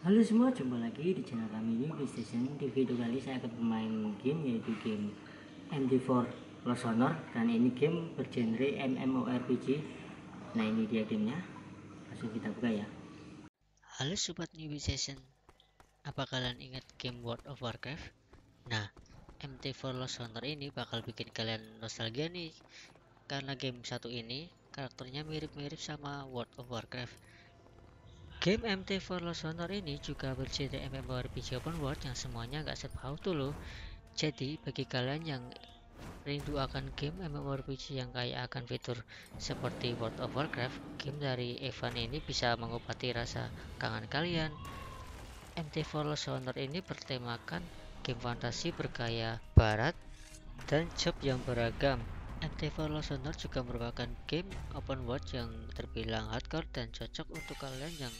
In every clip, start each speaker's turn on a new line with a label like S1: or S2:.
S1: Halo semua, jumpa lagi di channel kami di PlayStation. Di video kali saya akan bermain game yaitu game MD4 Lost Honor dan ini game bergenre MMORPG. Nah ini dia gamenya. Langsung kita buka ya.
S2: Halo sobat Newbie Session, apa kalian ingat game World of Warcraft? Nah, MT4 Lost Honor ini bakal bikin kalian nostalgia nih, karena game satu ini karakternya mirip-mirip sama World of Warcraft. Game MT4 Lost Honor ini juga bergenre MMORPG open world yang semuanya gak serba auto loh. Jadi bagi kalian yang rindu akan game MMORPG yang kaya akan fitur seperti World of Warcraft, game dari Evan ini bisa mengobati rasa kangen kalian. MT4 Lost Honor ini bertemakan game fantasi bergaya barat dan job yang beragam. MT4 Lost Honor juga merupakan game open world yang terbilang hardcore dan cocok untuk kalian yang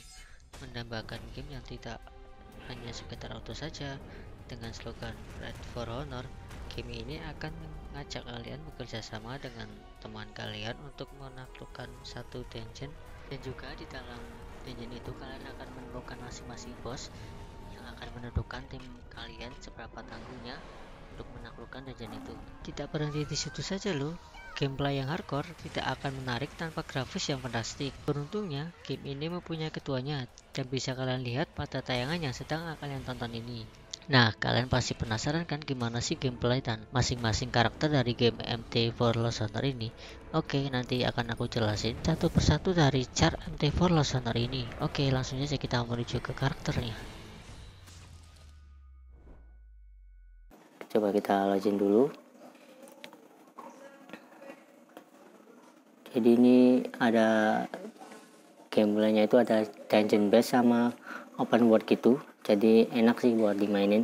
S2: menambahkan game yang tidak hanya sekedar auto saja. Dengan slogan Red for Honor, game ini akan mengajak kalian bekerja sama dengan teman kalian untuk menaklukkan satu dungeon dan juga di dalam dungeon itu kalian akan menemukan masing-masing boss yang akan menentukan tim kalian seberapa tangguhnya untuk menaklukkan dungeon itu. Tidak berhenti di situ saja loh, gameplay yang hardcore tidak akan menarik tanpa grafis yang fantastik. Beruntungnya, game ini mempunyai ketuanya dan bisa kalian lihat pada tayangan yang sedang kalian tonton ini. Nah, kalian pasti penasaran kan gimana sih gameplay dan masing-masing karakter dari game MT4 Lost Honor ini? Oke, nanti akan aku jelasin satu persatu dari char MT4 Lost Honor ini. Oke, langsung saja kita menuju ke karakternya.
S1: Coba kita login dulu. Jadi ini ada gameplaynya itu ada dungeon base sama open world gitu. Jadi enak sih buat dimainin.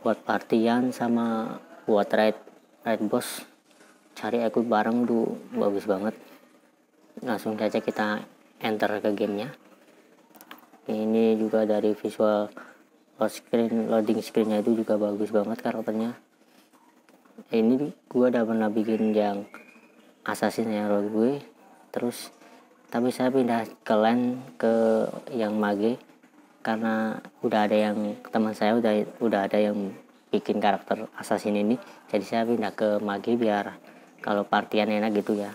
S1: Buat partian sama buat raid raid boss. Cari aku bareng tuh bagus banget. Langsung saja kita enter ke gamenya. Ini juga dari visual load screen loading screennya itu juga bagus banget karakternya. Ini gua udah pernah bikin yang assassin yang gue terus tapi saya pindah ke land ke yang mage karena udah ada yang teman saya udah udah ada yang bikin karakter assassin ini. Jadi saya pindah ke mage biar kalau partian enak gitu ya.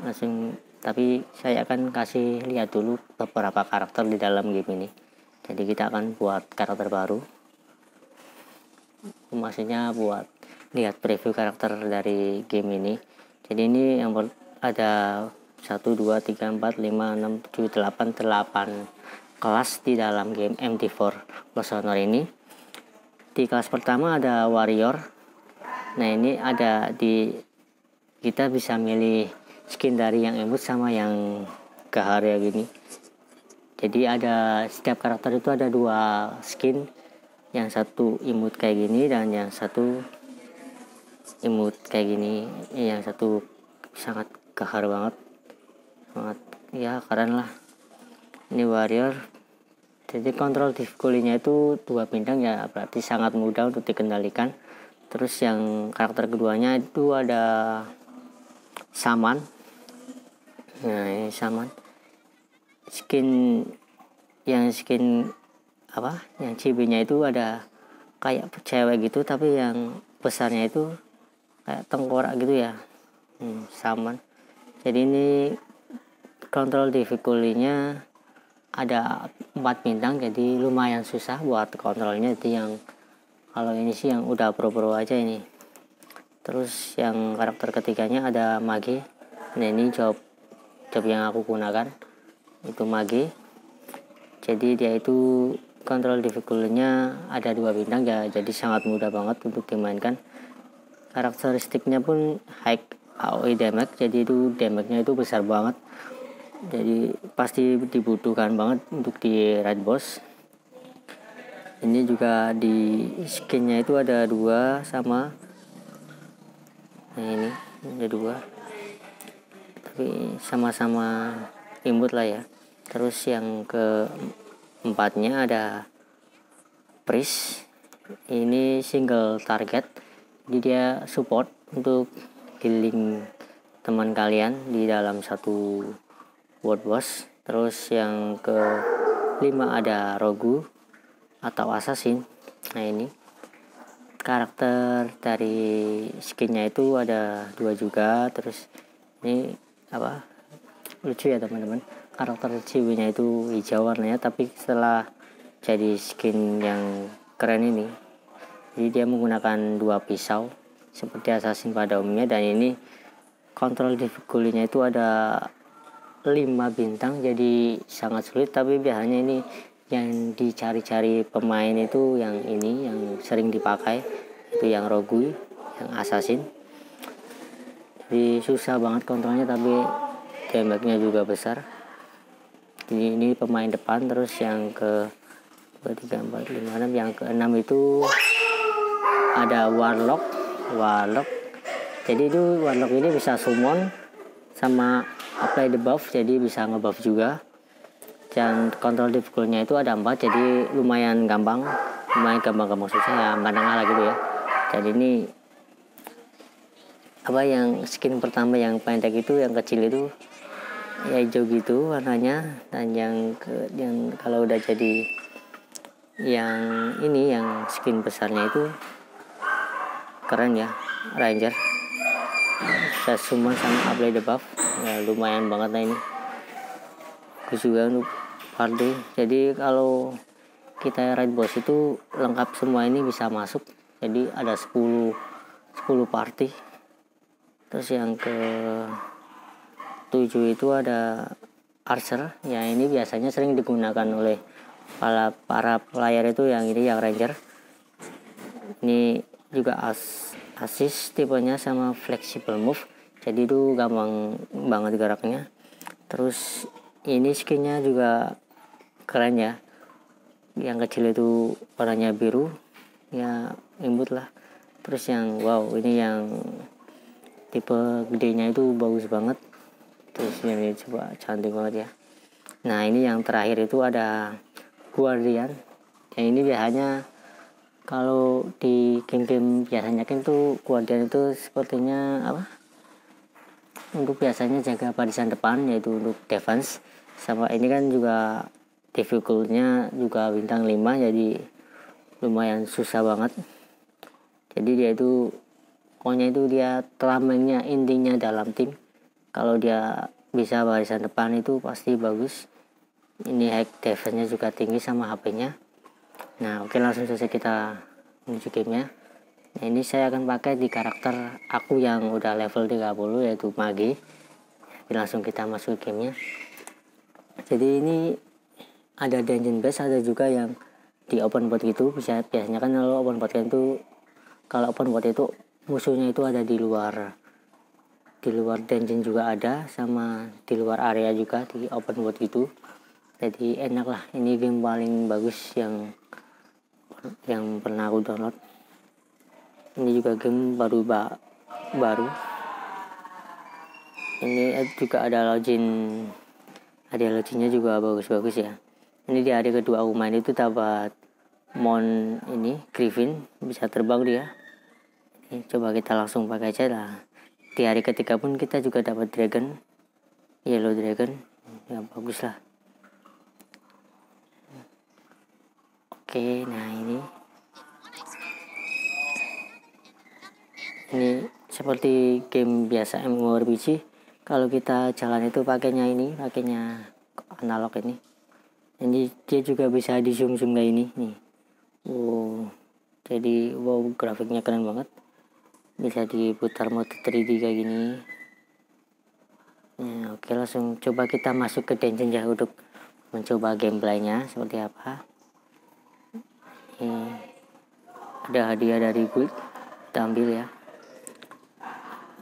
S1: Langsung tapi saya akan kasih lihat dulu beberapa karakter di dalam game ini jadi kita akan buat karakter baru. Maksudnya buat lihat preview karakter dari game ini. Jadi ini yang ada 1 2 3 4 5 6 7 8 8 kelas di dalam game MT4 Lost Honor ini. Di kelas pertama ada warrior. Nah ini ada di kita bisa milih skin dari yang emut sama yang gahar ya gini jadi ada setiap karakter itu ada dua skin. Yang satu imut kayak gini dan yang satu imut kayak gini. Yang satu sangat gahar banget. Sangat ya keren lah. Ini warrior. Jadi kontrol difficulty-nya itu dua bintang ya berarti sangat mudah untuk dikendalikan. Terus yang karakter keduanya itu ada saman nah ini saman skin yang skin apa yang CB nya itu ada kayak cewek gitu tapi yang besarnya itu kayak tengkorak gitu ya. Hmm, sama. Jadi ini kontrol difficulty-nya ada empat bintang jadi lumayan susah buat kontrolnya. Itu yang kalau ini sih yang udah pro-pro aja ini. Terus yang karakter ketiganya ada mage nah ini job job yang aku gunakan itu mage jadi dia itu kontrol difficulty-nya ada dua bintang ya. Jadi sangat mudah banget untuk dimainkan. Karakteristiknya pun high AOE damage. Jadi itu damage-nya itu besar banget. Jadi pasti dibutuhkan banget untuk di raid boss. Ini juga di skinnya itu ada dua sama nah ini ada dua. Tapi sama-sama imut lah ya terus yang ke empatnya ada Pris. Ini single target. Jadi dia support untuk healing teman kalian di dalam satu world boss. Terus yang ke 5 ada Rogu atau Assassin. Nah ini karakter dari skinnya itu ada dua juga. Terus ini apa? Lucu ya teman-teman karakter ciwinya itu hijau warnanya tapi setelah jadi skin yang keren ini jadi dia menggunakan dua pisau seperti assassin pada umumnya dan ini kontrol difficulty-nya itu ada 5 bintang jadi sangat sulit. Tapi biasanya ini yang dicari-cari pemain itu yang ini yang sering dipakai itu yang Rogui yang assassin. Jadi susah banget kontrolnya tapi damage-nya juga besar jadi ini pemain depan terus yang ke 2, 3, 4, 5, 6 yang ke 6 itu ada warlock warlock. Jadi itu warlock ini bisa summon sama apply the buff jadi bisa ngebuff juga. Dan kontrol difficultnya itu ada empat jadi lumayan gampang lumayan gampang-gampang susah ya menengah lah gitu ya. Jadi ini apa yang skin pertama yang pendek itu yang kecil itu ya hijau gitu warnanya. Dan yang ke yang kalau udah jadi yang ini yang skin besarnya itu keren ya ranger. Saya summon sama apply the buff. Ya lumayan banget lah ini. Juga untuk party jadi kalau kita raid boss itu lengkap semua ini bisa masuk. Jadi ada 10 10 party. Terus yang ke 7 itu ada archer. Ya ini biasanya sering digunakan oleh para para player itu yang ini yang ranger. Ini juga as asis tipenya sama flexible move. Jadi itu gampang banget geraknya. Terus ini skinnya juga keren ya. Yang kecil itu warnanya biru. Ya imut lah. Terus yang wow ini yang tipe gedenya itu bagus banget terus ini coba cantik banget ya. Nah ini yang terakhir itu ada guardian. Yang ini biasanya kalau di game-game biasanya kan tuh guardian itu sepertinya apa? Untuk biasanya jaga barisan depan yaitu untuk defense. Sama ini kan juga difficultnya juga bintang 5 jadi lumayan susah banget. Jadi dia itu pokoknya itu dia telamanya intinya dalam tim kalau dia bisa barisan depan itu pasti bagus. Ini hack defense nya juga tinggi sama HP nya nah oke langsung saja kita menuju gamenya. Nah ini saya akan pakai di karakter aku yang udah level 30 yaitu Magi langsung kita masuk gamenya. Jadi ini ada dungeon base ada juga yang di open world itu bisa biasanya kan kalau open world itu kalau open world itu musuhnya itu ada di luar di luar dungeon juga ada sama di luar area juga di open world itu jadi enak lah. Ini game paling bagus yang yang pernah aku download. Ini juga game baru ba baru. Ini juga ada login ada loginnya juga bagus-bagus ya. Ini di hari kedua aku main itu dapat mon ini griffin. Bisa terbang dia. Ini coba kita langsung pakai aja lah di hari ketiga pun kita juga dapat dragon. Yellow dragon. Ya bagus lah oke nah ini. Ini seperti game biasa MMORPG kalau kita jalan itu pakainya ini pakainya analog ini. Ini dia juga bisa di zoom zoom kayak ini nih. Wow jadi wow grafiknya keren banget bisa diputar mode 3D kayak gini. Nah, oke langsung coba kita masuk ke dungeon ya untuk mencoba gameplaynya seperti apa. Ini ada hadiah dari guild kita ambil ya.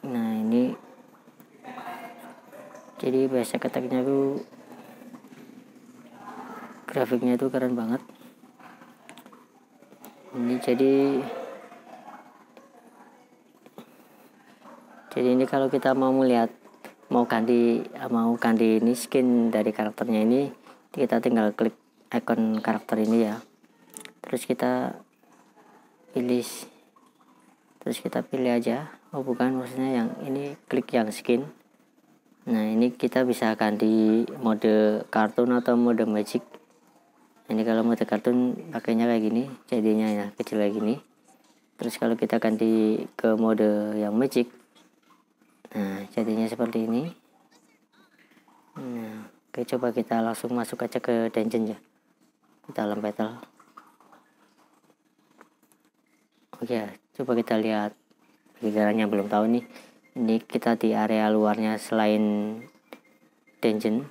S1: Nah ini. Jadi biasa keteknya tuh grafiknya itu keren banget. Ini jadi jadi ini kalau kita mau melihat mau ganti mau ganti ini skin dari karakternya ini kita tinggal klik icon karakter ini ya. Terus kita pilih terus kita pilih aja. Oh bukan maksudnya yang ini klik yang skin. Nah ini kita bisa ganti mode kartun atau mode magic. Ini kalau mode kartun pakainya kayak gini jadinya ya kecil kayak gini. Terus kalau kita ganti ke mode yang magic nah jadinya seperti ini. Nah oke coba kita langsung masuk aja ke dungeon ya. Dalam battle. Oke coba kita lihat bagi belum tahu nih. Ini kita di area luarnya selain dungeon.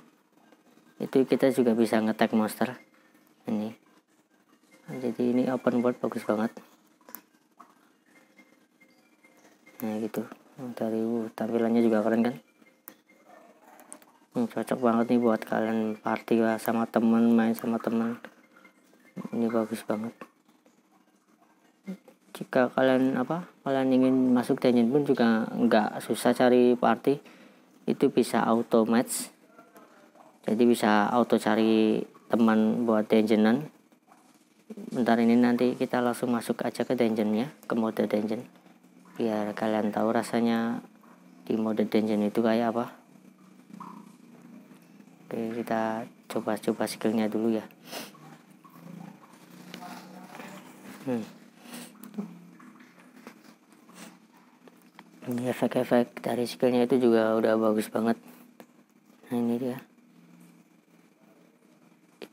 S1: Itu kita juga bisa ngetek monster. Ini. Nah, jadi ini open world bagus banget. Nah gitu dari tampilannya juga keren kan? Hmm, cocok banget nih buat kalian party lah sama temen main sama temen. Ini bagus banget. Jika kalian apa kalian ingin masuk dungeon pun juga nggak susah cari party. Itu bisa auto match. Jadi bisa auto cari teman buat dungeonan. Bentar ini nanti kita langsung masuk aja ke dungeonnya ke mode dungeon biar kalian tahu rasanya di mode dungeon itu kayak apa. Oke kita coba-coba skillnya dulu ya. Hmm. ini efek-efek dari skillnya itu juga udah bagus banget. Nah ini dia.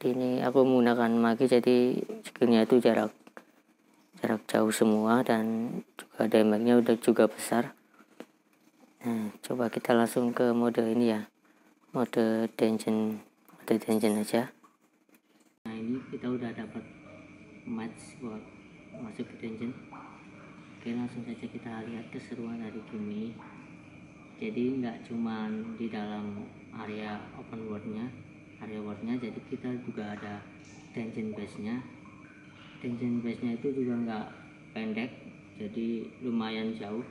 S1: Ini aku menggunakan magi jadi skillnya itu jarak jarak jauh semua dan juga damage-nya udah juga besar. Nah coba kita langsung ke mode ini ya. Mode dungeon mode dungeon aja. Nah ini kita udah dapat match buat masuk ke dungeon. Oke langsung saja kita lihat keseruan dari game ini. Jadi nggak cuman di dalam area open worldnya area worldnya jadi kita juga ada dungeon base nya dungeon base nya itu juga nggak pendek jadi lumayan jauh.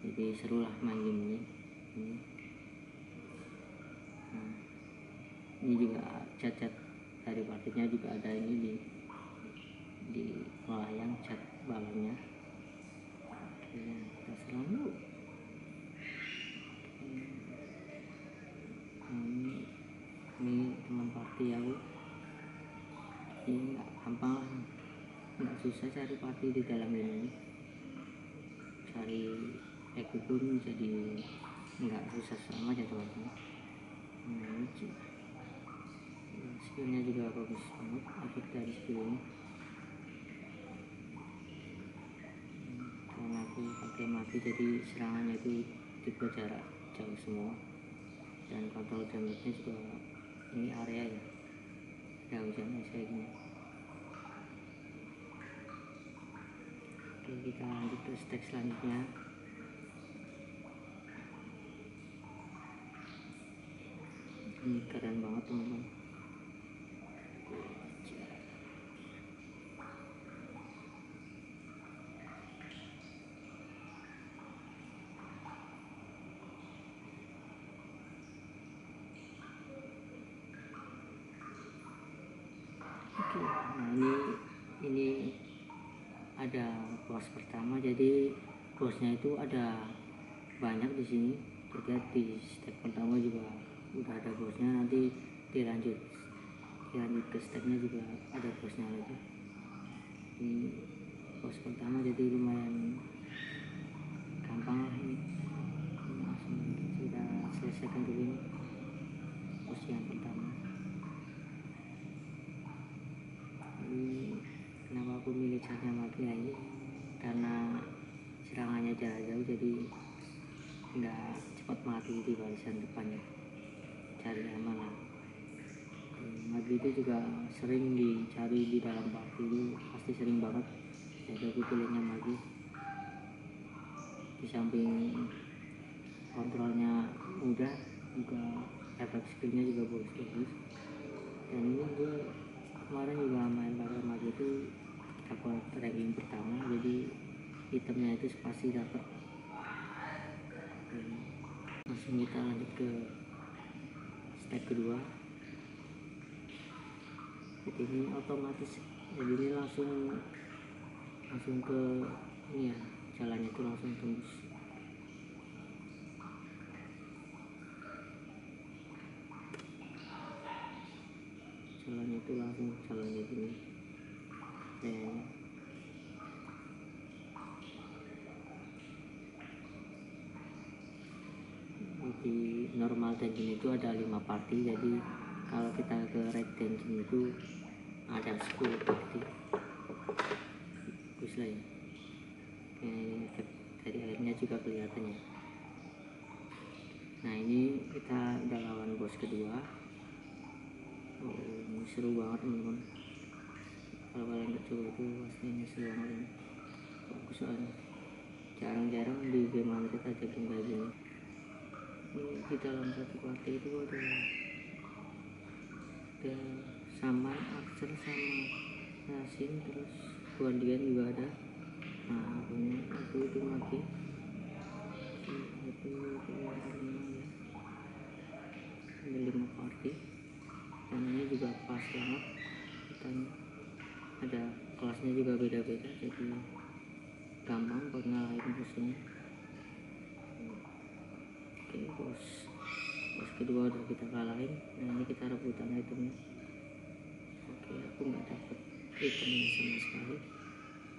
S1: Jadi seru lah game ini. Nah, ini juga cat-cat dari partinya juga ada ini di melayang cat balonnya kita selalu ini ini teman party aku ini nggak gampang susah cari party di dalam ini. Cari pun jadi nggak susah sama jadwalnya. Nah ini skillnya juga bagus banget efek dari skill ini. Karena aku pakai mati jadi serangannya itu tipe jarak jauh semua. Dan kontrol damage juga ini area ya. Ada hujannya saya gini oke kita lanjut ke stack selanjutnya. Ini keren banget teman-teman nah ini ini bos pertama jadi bosnya itu ada banyak di sini. Jadi di step pertama juga udah ada bosnya nanti dilanjut dilanjut ke stepnya juga ada bosnya lagi. Ini bos pertama jadi lumayan gampang lah ini. Langsung kita selesaikan dulu ini. Bos yang pertama aku milih caranya mati aja karena serangannya jarak jauh jadi nggak cepat mati di barisan depannya. Cari aman lah. Mati itu juga sering dicari di dalam party itu pasti sering banget. Jadi aku pilihnya di samping kontrolnya mudah juga efek skillnya juga bagus-bagus. Dan ini gue kemarin juga main pakai mati itu dapat ranking pertama jadi itemnya itu pasti dapat. Langsung kita lanjut ke step kedua. Jadi ini otomatis jadi ini langsung langsung ke ini ya jalannya itu langsung tembus. Jalannya itu langsung jalan kayak gini kayaknya di normal dungeon itu ada lima party jadi kalau kita ke red dungeon itu ada 10 party. Bagus lah ya. Efek dari airnya juga kelihatannya nah ini kita udah lawan bos kedua. Oh seru banget teman-teman itu ini seru banget ini bagus soalnya jarang-jarang di game Android ada game kayak gini ini di dalam satu party itu ada ada sama Axel sama Yasin terus Guardian juga ada. Nah punya itu itu mati itu itu ada lima party. Dan ini juga pas banget. Dan ada kelasnya juga beda-beda jadi gampang buat ngalahin bosnya oke bos bos kedua udah kita kalahin nah ini kita rebutan itemnya. Oke aku nggak dapet itemnya sama sekali.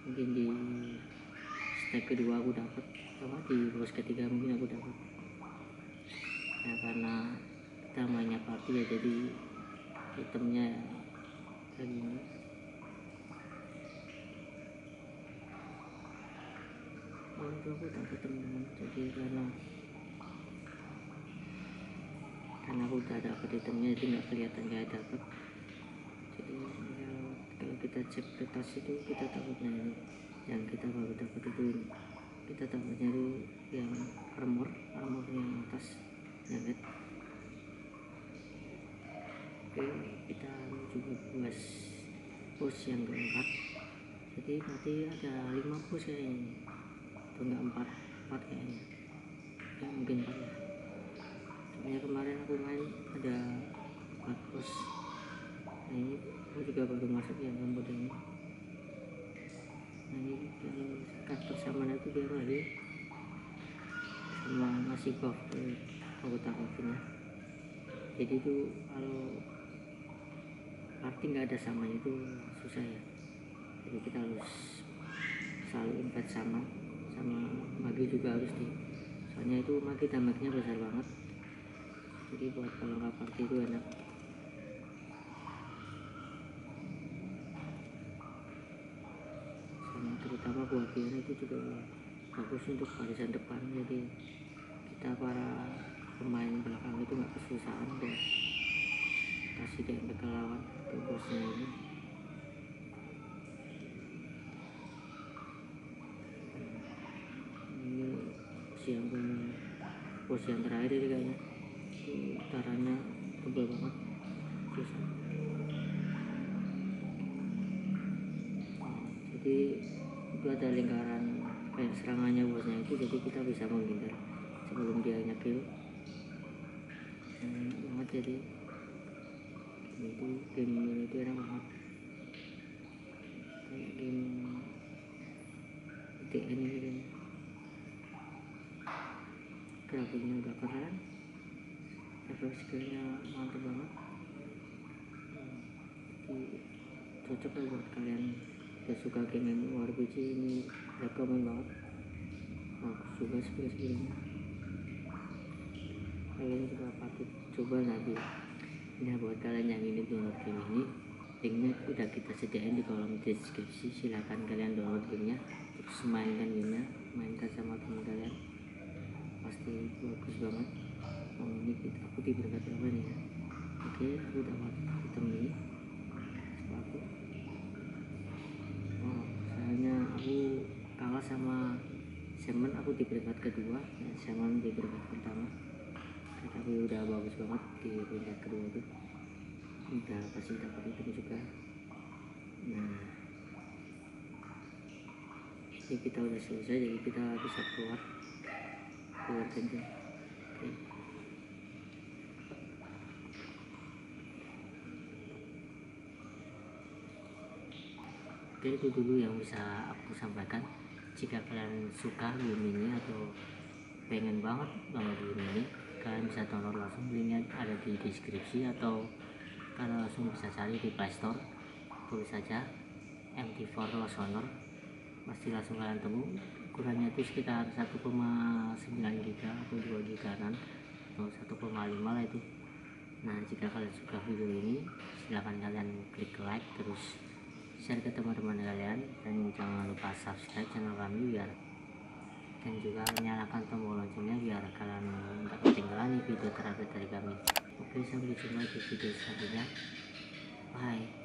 S1: Mungkin di step kedua aku dapat apa? Di bos ketiga mungkin aku dapat nah karena kita mainnya party ya jadi itemnya kayak gini itu aku dapat teman-teman jadi karena karena aku udah dapat itemnya jadi nggak kelihatan kayak dapat jadi ya, kalau kita cek ke tas itu kita takutnya ini. Yang kita baru dapat itu ini kita dapat nyari yang armor armor yang atas ya kan? Oke kita menuju ke bos yang keempat. Jadi nanti ada lima bos kayaknya. atau enggak empat empat kayaknya ya mungkin empat ya soalnya kemarin aku main ada empat bos. Nah ini aku juga baru masuk yang rambut ini. Nah ini yang karakter sama itu dia lagi sama ngasih buff ke anggota kakinya jadi itu kalau arti nggak ada samanya itu susah ya. Jadi kita harus selalu invite sama sama magi juga harus di soalnya itu magi dampaknya besar banget. Jadi buat kalau nggak party itu enak. Sama terutama buat Bian itu juga bagus untuk barisan depan. Jadi kita para pemain belakang itu nggak kesusahan buat kasih kayak ke lawan ke bosnya ini siang punya bos yang terakhir ini kayaknya. Itu darahnya tebal banget. Susah jadi itu ada lingkaran kayak serangannya bosnya itu jadi kita bisa menghindar sebelum dia nyekill hmm, banget jadi. Itu game ini itu enak banget. Kayak game DN ini kan grafiknya udah keren. Level skillnya mantap banget. Jadi cocok lah buat kalian yang suka game MMORPG ini. Rekomen banget. Bagus juga skill-skillnya kalian juga patut coba nanti nah buat kalian yang ingin download game ini linknya udah kita sediain di kolom deskripsi. Silahkan kalian download gamenya. Terus mainkan gamenya. Mainkan sama teman kalian pasti bagus banget. Oh ini kita, aku diberkat apa nih ya. Oke aku dapat item ini. Sepatu oh soalnya aku kalah sama Semen aku di peringkat kedua. Dan Semen di peringkat pertama. Tapi udah bagus banget di peringkat kedua itu. Udah pasti dapat itu juga. Nah. Ini kita udah selesai jadi kita bisa keluar oke itu dulu yang bisa aku sampaikan. Jika kalian suka game ini atau pengen banget banget game ini kalian bisa download langsung. Linknya ada di deskripsi atau kalian langsung bisa cari di playstore tulis saja MT4 Lost Honor. Pasti langsung kalian temu ukurannya itu sekitar 1,9 giga atau 2 giga kan atau 1,5 lah itu. Nah jika kalian suka video ini silahkan kalian klik like terus share ke teman-teman kalian dan jangan lupa subscribe channel kami biar dan juga nyalakan tombol loncengnya biar kalian tidak ketinggalan video terupdate dari kami. Oke sampai jumpa di video selanjutnya. Bye